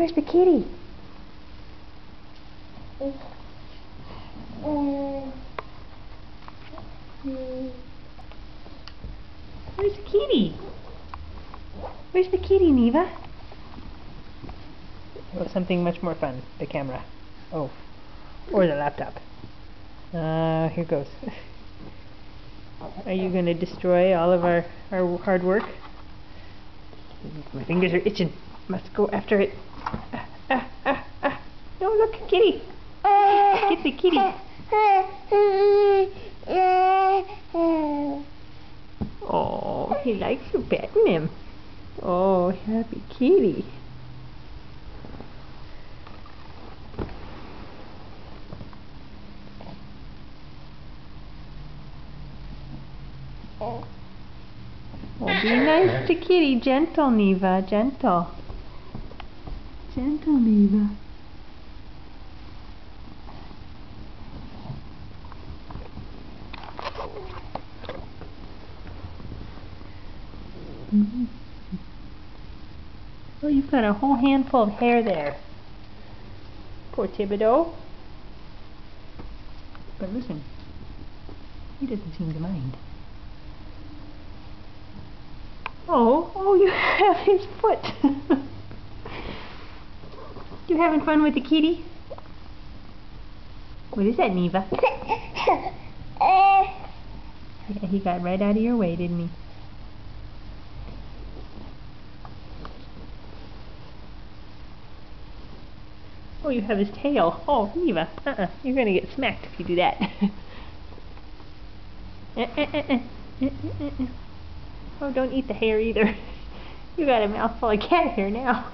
Where's the kitty? Where's the kitty? Where's the kitty, Niva? Oh, something much more fun. The camera. Oh. Or the laptop. Uh, here goes. Are you going to destroy all of our, our hard work? My fingers are itching. Must go after it. Ah, ah, ah. No, look, kitty. Get the kitty. Oh, he likes you petting him. Oh, happy kitty. Oh, be nice to kitty. Gentle, Niva. Gentle. Gentle, Niva. Mm -hmm. Oh, you've got a whole handful of hair there. Poor Thibadeau. But listen, he doesn't seem to mind. Oh, oh, you have his foot. you having fun with the kitty? What is that, Niva? Eh. yeah, he got right out of your way, didn't he? Oh, you have his tail. Oh, Niva, uh-uh. You're going to get smacked if you do that. Eh, eh, oh, don't eat the hair either. you got a mouthful of cat hair now.